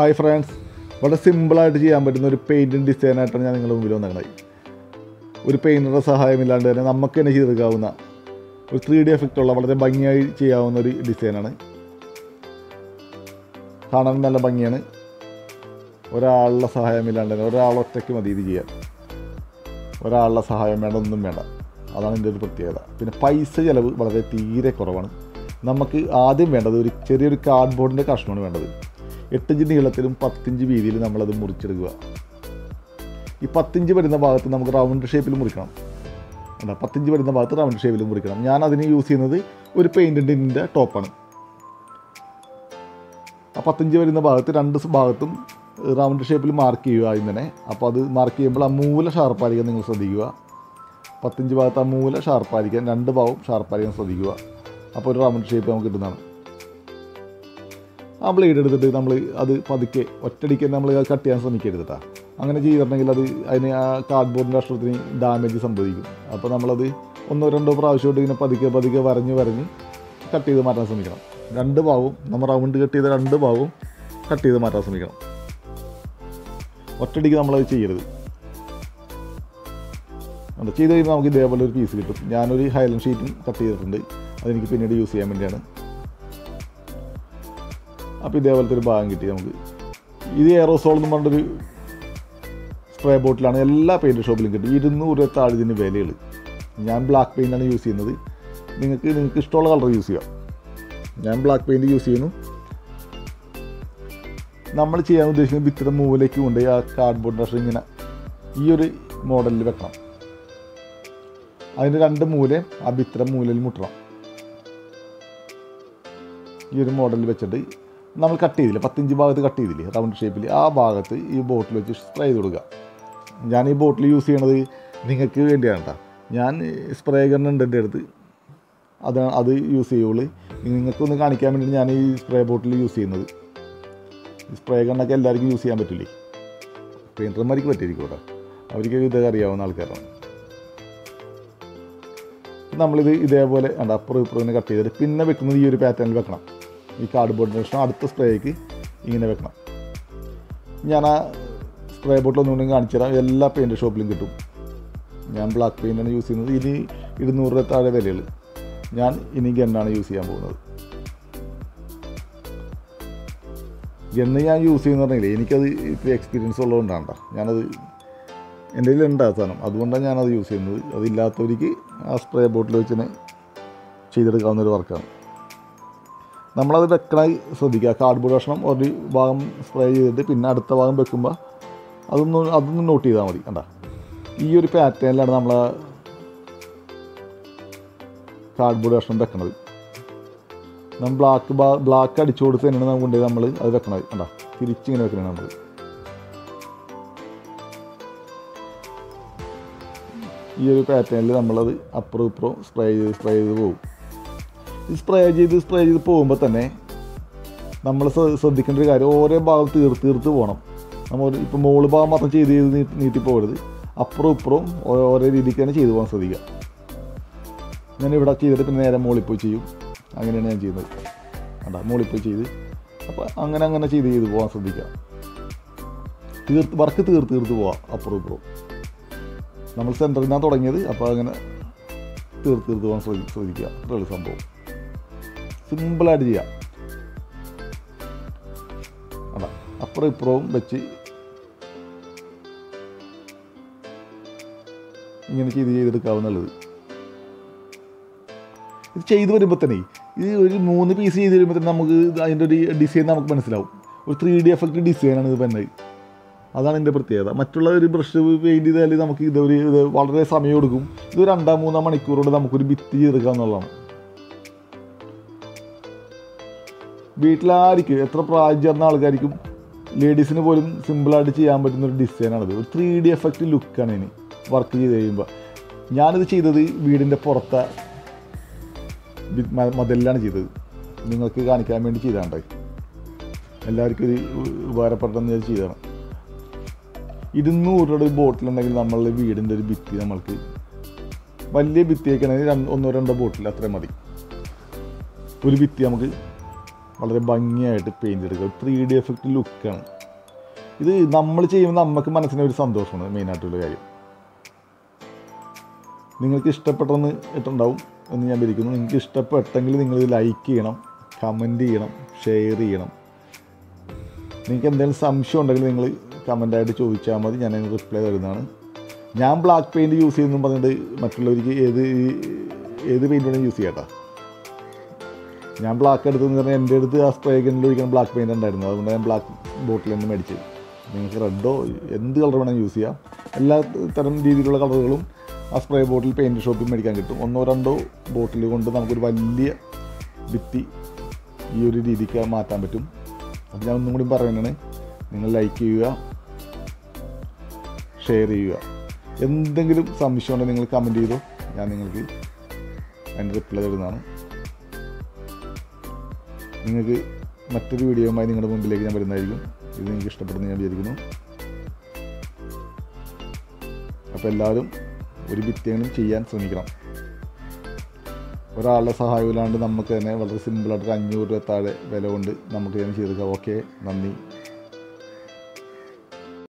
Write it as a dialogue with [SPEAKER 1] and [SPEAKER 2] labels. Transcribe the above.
[SPEAKER 1] Hi friends വളരെ സിമ്പിളായിട്ട് ചെയ്യാൻ പറ്റുന്ന ഒരു പെയിന്റിങ് ഡിസൈനായിട്ടാണ് ഞാൻ നിങ്ങളുടെ മുമ്പിൽ വന്നിട്ടുള്ളത്. ഒരു പെയിന്ററുടെ സഹായമില്ലാണ്ട് തന്നെ നമുക്ക് തന്നെ ചെയ്തെടുക്കാവുന്ന ഒരു ത്രീ ഡി എഫക്റ്റ് ഉള്ള വളരെ ഭംഗിയായി ചെയ്യാവുന്ന ഒരു ഡിസൈനാണ് കാണാൻ നല്ല ഭംഗിയാണ്. ഒരാളുടെ സഹായമില്ലാണ്ട് തന്നെ ഒരാൾ ഒറ്റയ്ക്ക് മതി ഇത് ചെയ്യാൻ. ഒരാളുടെ സഹായം വേണ്ട ഒന്നും വേണ്ട. അതാണ് ഇതിന്റെ ഒരു പ്രത്യേകത. പിന്നെ പൈസ ചിലവ് വളരെ തീരെ കുറവാണ്. നമുക്ക് ആദ്യം വേണ്ടത് ഒരു ചെറിയൊരു കാർഡ്ബോർഡിന്റെ കഷ്ണമാണ് വേണ്ടത്. എട്ടിഞ്ച് നീളത്തിലും പത്തിഞ്ച് വീതിയിലും നമ്മളത് മുറിച്ചെടുക്കുക. ഈ പത്തിഞ്ച് വരുന്ന ഭാഗത്ത് നമുക്ക് റൗണ്ട് ഷേപ്പിൽ മുറിക്കണം. അല്ല പത്തിഞ്ച് വരുന്ന ഭാഗത്ത് റൗണ്ട് ഷേപ്പിൽ മുറിക്കണം. ഞാൻ അതിന് യൂസ് ചെയ്യുന്നത് ഒരു പെയിന്റിന്റെ ടോപ്പാണ് ആ പത്തിഞ്ച് വരുന്ന ഭാഗത്ത് രണ്ട് ഭാഗത്തും റൗണ്ട് ഷേപ്പിൽ മാർക്ക് ചെയ്യുക തന്നെ. അപ്പോൾ അത് മാർക്ക് ചെയ്യുമ്പോൾ ആ മൂല ഷാർപ്പായിരിക്കാൻ നിങ്ങൾ ശ്രദ്ധിക്കുക. പത്തിഞ്ച് ഭാഗത്ത് ആ മൂല ഷാർപ്പായിരിക്കാൻ രണ്ട് ഭാഗവും ഷാർപ്പായിരിക്കാൻ ശ്രദ്ധിക്കുക. അപ്പോൾ ഒരു റൗണ്ട് ഷേപ്പ് നമുക്ക് കിട്ടുന്നതാണ്. ആ ബ്ലേഡ് എടുത്തിട്ട് നമ്മൾ അത് പതുക്കെ ഒറ്റടിക്ക് നമ്മൾ കട്ട് ചെയ്യാൻ ശ്രമിക്കരുത് കേട്ടോ അങ്ങനെ ചെയ്തിട്ടുണ്ടെങ്കിൽ അത് അതിന് ആ കാർഡ്ബോർഡിന്റെ അക്ഷരത്തിന് ഡാമേജ് സംഭവിക്കും. അപ്പോൾ നമ്മളത് ഒന്നോ രണ്ടോ പ്രാവശ്യമായിട്ട് ഇങ്ങനെ പതുക്കെ പതുക്കെ വരഞ്ഞ് വരഞ്ഞ് കട്ട് ചെയ്ത് മാറ്റാൻ ശ്രമിക്കണം. രണ്ട് ഭാഗവും നമ്മൾ റൗണ്ട് കട്ട് ചെയ്ത രണ്ട് ഭാഗവും കട്ട് ചെയ്ത് മാറ്റാൻ ശ്രമിക്കണം. ഒറ്റടിക്ക് നമ്മളത് ചെയ്യരുത്. അത് ചെയ്ത് കഴിയുമ്പോൾ നമുക്ക് ഇതേപോലെ ഒരു പീസ് കിട്ടും. ഞാനൊരു ഹൈലൻ ഷീറ്റും കട്ട് ചെയ്തിട്ടുണ്ട്. അതെനിക്ക് പിന്നീട് യൂസ് ചെയ്യാൻ വേണ്ടിയാണ്. അപ്പോൾ ഇതേപോലത്തെ ഒരു ഭാഗം കിട്ടി നമുക്ക്. ഇത് എയറോസോൾ എന്ന് പറഞ്ഞൊരു സ്പ്രേ ബോട്ടിലാണ് എല്ലാ പെയിന്റ് ഷോപ്പിലും കിട്ടും. ഇരുന്നൂറ് താഴെ ഇതിന് വിലകൾ ഞാൻ ബ്ലാക്ക് പെയിന്റാണ് യൂസ് ചെയ്യുന്നത്. നിങ്ങൾക്ക് നിങ്ങൾക്ക് ഇഷ്ടമുള്ള കളർ യൂസ് ചെയ്യാം. ഞാൻ ബ്ലാക്ക് പെയിന്റ് യൂസ് ചെയ്യുന്നു. നമ്മൾ ചെയ്യാൻ ഉദ്ദേശിക്കുന്നത് ഭിത്തിയുടെ മൂലയ്ക്ക് കൊണ്ട് ആ കാർഡ്ബോർഡ് ഡ്രഷ് ഇങ്ങനെ ഈ ഒരു മോഡലിൽ വെക്കണം. അതിന്റെ രണ്ട് മൂലയും ആ ഭിത്തിയുടെ മൂലയിൽ മുട്ടണം. ഈ ഒരു മോഡലിൽ വെച്ചിട്ട് നമ്മൾ കട്ട് ചെയ്തില്ല? പത്തിഞ്ച് ഭാഗത്ത് കട്ട് ചെയ്തില്ലേ? റൗണ്ട് ഷേപ്പിൽ ആ ഭാഗത്ത് ഈ ബോട്ടിൽ വെച്ച് സ്പ്രേ ചെയ്ത് കൊടുക്കുക. ഞാൻ ഈ ബോട്ടിൽ യൂസ് ചെയ്യണത് നിങ്ങൾക്ക് വേണ്ടിയാണ് കേട്ടോ ഞാൻ സ്പ്രേ ഉണ്ട് എന്റെ അടുത്ത്. അത് അത് യൂസ് ചെയ്യുള്ളൂ. നിങ്ങൾക്കൊന്ന് കാണിക്കാൻ വേണ്ടി ഞാൻ ഈ സ്പ്രേ ബോട്ടിൽ യൂസ് ചെയ്യുന്നത്. സ്പ്രേ ഗണ്ണൊക്കെ എല്ലാവർക്കും യൂസ് ചെയ്യാൻ പറ്റില്ലേ പെയിന്റർമാർക്ക് പറ്റിയിരിക്കും കേട്ടോ അവർക്ക് ഇതൊക്കെ അറിയാവുന്ന ആൾക്കാരാണ്. നമ്മളിത് ഇതേപോലെ ഉണ്ട് അപ്പുറം ഇപ്പുറം കട്ട് ചെയ്തിട്ട് പിന്നെ വെക്കുന്നത് ഈ ഒരു പാറ്റേണിൽ വെക്കണം. ഈ കാർഡ് ബോർഡിന് ശേഷം അടുത്ത സ്പ്രേക്ക് ഇങ്ങനെ വെക്കണം. ഞാൻ ആ സ്പ്രേ ബോട്ടിൽ ഒന്നുകൊണ്ടും കാണിച്ചു തരാം. എല്ലാ പെയിന്റ് ഷോപ്പിലും കിട്ടും. ഞാൻ ബ്ലാക്ക് പെയിന്റാണ് യൂസ് ചെയ്യുന്നത്. ഇനി ഇരുന്നൂറ് രൂപ താഴെ വിലയിൽ ഞാൻ ഇനി ഗണ്ണാണ് യൂസ് ചെയ്യാൻ പോകുന്നത്. ഗണ്ണ് ഞാൻ യൂസ് ചെയ്യുന്ന പറഞ്ഞില്ലേ? എനിക്കത് ഇപ്പോൾ എക്സ്പീരിയൻസ് ഉള്ളതുകൊണ്ടാണ്. ഞാനത് എന്റെ കയ്യിലുണ്ട് ആ സാധനം. അതുകൊണ്ടാണ് ഞാനത് യൂസ് ചെയ്യുന്നത്. അതില്ലാത്തവർക്ക് ആ സ്പ്രേ ബോട്ടിൽ വെച്ച് തന്നെ ചെയ്തെടുക്കാവുന്ന ഒരു വർക്കാണ് നമ്മളത് വെക്കണമായി ശ്രദ്ധിക്കുക. കാർഡ്ബോർഡ് കഷ്ണം ഒരു ഭാഗം സ്പ്രേ ചെയ്തിട്ട് പിന്നെ അടുത്ത ഭാഗം വെക്കുമ്പോൾ അതൊന്ന് അതൊന്ന് നോട്ട് ചെയ്താൽ മതി. കണ്ട? ഈ ഒരു പാറ്റേണിലാണ് നമ്മൾ കാർഡ്ബോർഡ് കഷ്ണം വെക്കണത്. നമ്മൾ ബ്ലാക്ക് ബ്ലാക്ക് അടിച്ചു കൊടുത്ത് തന്നെയാണ് നമ്മൾ കൊണ്ടുപോയി നമ്മൾ അത് വെക്കണത്. കണ്ട? തിരിച്ചിങ്ങനെ വെക്കണത് നമ്മൾ ഈ ഒരു പാറ്റേണിൽ നമ്മളത് അപ്പുറം ഇപ്പുറം സ്പ്രേ ചെയ്ത് സ്പ്രേ ചെയ്ത് പോകും സ്പ്രേ ചെയ്ത് സ്പ്രേ ചെയ്ത് പോകുമ്പോൾ തന്നെ നമ്മൾ ശ്രദ്ധിക്കേണ്ട ഒരു കാര്യം ഓരോ ഭാഗം തീർത്ത് തീർത്ത് പോകണം നമ്മൾ ഇപ്പോൾ മുകളിൽ ഭാഗം മാത്രം ചെയ്ത് ചെയ്ത് നീട്ടി പോകരുത്. അപ്പുറം ഇപ്പുറവും ഓരോ രീതിക്ക് തന്നെ ചെയ്തു പോകാൻ ശ്രദ്ധിക്കുക. ഞാൻ ഇവിടെ ചെയ്തിട്ട് പിന്നെ നേരെ മുകളിൽ പോയി ചെയ്യും. അങ്ങനെയാണ് ഞാൻ ചെയ്യുന്നത്. കണ്ട? മുകളിൽ പോയി ചെയ്ത്. അപ്പോൾ അങ്ങനെ അങ്ങനെ ചെയ്ത് ചെയ്ത് പോകാൻ ശ്രദ്ധിക്കുക. തീർത്ത് വർക്ക് തീർത്ത് തീർത്ത് പോവാം അപ്പുറം ഇപ്പുറം നമ്മൾ സെന്ററിൽ നിന്നാണ് തുടങ്ങിയത്. അപ്പോൾ അങ്ങനെ തീർത്ത് തീർത്ത് പോകാൻ ശ്രദ്ധിക്കുക അത്രയുള്ള സംഭവം. സിമ്പിളായിട്ട് ചെയ്യാം. അതാ അപ്പുറം ഇപ്പുറവും വെച്ച് ഇങ്ങനെ ചെയ്ത് ചെയ്തെടുക്കാവുന്നുള്ളത് ഇത് ചെയ്ത് വരുമ്പോൾ തന്നെ ഇത് ഒരു മൂന്ന് പീസ് ചെയ്ത് വരുമ്പോൾ തന്നെ നമുക്ക് ഇത് അതിന്റെ ഒരു ഡിസൈൻ നമുക്ക് മനസ്സിലാവും. ഒരു ത്രീ ഡി എഫക്റ്റ് ഡിസൈനാണ് ഇത് വരുന്നത് അതാണ് ഇതിന്റെ പ്രത്യേകത. മറ്റുള്ള ഒരു ബ്രഷ് പെയിന്റ് ചെയ്താൽ നമുക്ക് ഇതൊരു ഇത് വളരെ സമയം എടുക്കും. ഇത് രണ്ടാം മൂന്നാം മണിക്കൂറോടെ നമുക്കൊരു ഭിത്തി ചെയ്തെടുക്കുക എന്നുള്ളതാണ് വീട്ടിലായിരിക്കും എത്ര പ്രായം ചേർന്ന ആൾക്കാർക്കും ലേഡീസിന് പോലും സിമ്പിളായിട്ട് ചെയ്യാൻ പറ്റുന്ന ഒരു ഡിസൈനാണത് ഒരു ത്രീ ഡി എഫക്റ്റ് ലുക്കാണ് ഇനി വർക്ക് ചെയ്ത് കഴിയുമ്പോൾ ഞാനിത് ചെയ്തത് വീടിന്റെ പുറത്തെ മതിലാണ് ചെയ്തത്. നിങ്ങൾക്ക് കാണിക്കാൻ വേണ്ടി ചെയ്താണ്ടായി എല്ലാവർക്കും ഇത് ഉപകാരപ്പെട്ടെന്ന് ഞാൻ ചെയ്തതാണ്. ഇരുന്നൂറ് രൂപയുടെ ഒരു ബോട്ടിലുണ്ടെങ്കിൽ നമ്മളുടെ വീടിന്റെ ഒരു ഭിത്തി നമ്മൾക്ക് വലിയ ഭിത്തിയൊക്കെ ആണെങ്കിൽ ഒന്നോ രണ്ടോ ബോട്ടിൽ അത്രയും മതി. ഒരു ഭിത്തി നമുക്ക് വളരെ ഭംഗിയായിട്ട് പെയിന്റ് എടുക്കുക. ത്രീ ഡി എഫക്റ്റ് ലുക്കാണ് ഇത് നമ്മൾ ചെയ്യുമ്പോൾ നമുക്ക് മനസ്സിന് ഒരു സന്തോഷമാണ് മെയിനായിട്ടുള്ള കാര്യം. നിങ്ങൾക്ക് ഇഷ്ടപ്പെട്ടെന്ന് ഇട്ടുണ്ടാവും എന്ന് ഞാൻ വിരിക്കുന്നു നിങ്ങൾക്ക് ഇഷ്ടപ്പെട്ടെങ്കിൽ നിങ്ങൾ ലൈക്ക് ചെയ്യണം കമന്റ് ചെയ്യണം ഷെയർ ചെയ്യണം. നിങ്ങൾക്ക് എന്തെങ്കിലും സംശയം ഉണ്ടെങ്കിൽ നിങ്ങൾ കമന്റായിട്ട് ചോദിച്ചാൽ മതി. ഞാൻ അതിന് റിപ്ലൈ തരുന്നതാണ്. ഞാൻ ബ്ലാക്ക് പെയിന്റ് യൂസ് ചെയ്യുന്നു പറഞ്ഞിട്ട് മറ്റുള്ളവർക്ക് ഏത് ഏത് പെയിന്റ് വേണമെങ്കിലും യൂസ് ചെയ്യാട്ടോ ഞാൻ ബ്ലാക്ക് എടുത്തെന്ന് പറഞ്ഞാൽ എന്റെ അടുത്ത് ആ സ്പ്രേ ഗണ്ണിൽ ഒഴിക്കുന്ന ബ്ലാക്ക് പെയിന്റ് ഉണ്ടായിരുന്നു. അതുകൊണ്ട് ഞാൻ ബ്ലാക്ക് ബോട്ടിൽ തന്നെ മേടിച്ചത് നിങ്ങൾക്ക് റെഡോ എന്ത് കളർ വേണമെങ്കിൽ യൂസ് ചെയ്യാം. എല്ലാ തരം രീതിയിലുള്ള കളറുകളും ആ സ്പ്രേ ബോട്ടിൽ പെയിന്റ് ഷോപ്പിൽ മേടിക്കാൻ കിട്ടും. ഒന്നോ രണ്ടോ ബോട്ടിൽ കൊണ്ട് നമുക്കൊരു വലിയ ഭിത്തി ഈ ഒരു രീതിക്ക് മാറ്റാൻ പറ്റും. അപ്പം ഞാൻ ഒന്നും കൂടി പറയുന്നതാണ്. നിങ്ങൾ ലൈക്ക് ചെയ്യുക ഷെയർ ചെയ്യുക. എന്തെങ്കിലും സംശയമുണ്ടെങ്കിൽ നിങ്ങൾ കമന്റ് ചെയ്തോ. ഞാൻ നിങ്ങൾക്ക് അതിന്റെ റിപ്ലൈ തരുന്നതാണ്. നിങ്ങൾക്ക് മറ്റൊരു വീഡിയോയുമായി നിങ്ങളുടെ മുമ്പിലേക്ക് ഞാൻ വരുന്നതായിരിക്കും. ഇത് നിങ്ങൾക്ക് ഇഷ്ടപ്പെടുന്ന ഞാൻ വിചാരിക്കുന്നു. അപ്പോൾ എല്ലാവരും ഒരു ഭിത്തിയെങ്കിലും ചെയ്യാൻ ശ്രമിക്കണം. ഒരാളുടെ സഹായമില്ലാണ്ട് നമുക്ക് തന്നെ വളരെ സിമ്പിളായിട്ട് ഒരു അഞ്ഞൂറ് രൂപ താഴെ വില കൊണ്ട് നമുക്ക് തന്നെ ചെയ്തെടുക്കാം ഓക്കെ നന്ദി.